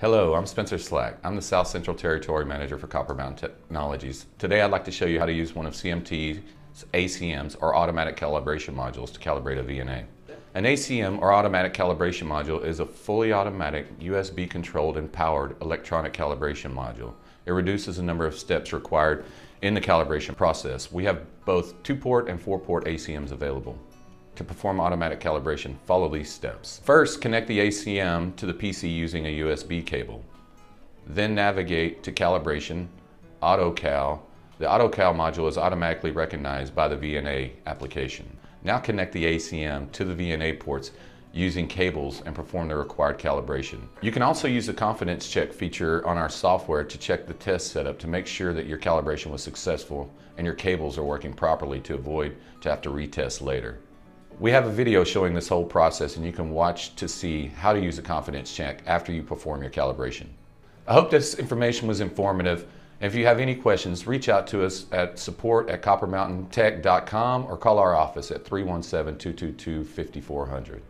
Hello, I'm Spencer Slack. I'm the South Central Territory Manager for Copper Mountain Technologies. Today I'd like to show you how to use one of CMT's ACMs or automatic calibration modules to calibrate a VNA. An ACM or automatic calibration module is a fully automatic USB controlled and powered electronic calibration module. It reduces the number of steps required in the calibration process. We have both two port and four port ACMs available. To perform automatic calibration, follow these steps. First, connect the ACM to the PC using a USB cable. Then navigate to Calibration, AutoCal. The AutoCal module is automatically recognized by the VNA application. Now connect the ACM to the VNA ports using cables and perform the required calibration. You can also use the confidence check feature on our software to check the test setup to make sure that your calibration was successful and your cables are working properly to avoid to have to retest later. We have a video showing this whole process and you can watch to see how to use a confidence check after you perform your calibration. I hope this information was informative. If you have any questions, reach out to us at support at coppermountaintech.com or call our office at 317 222 5400.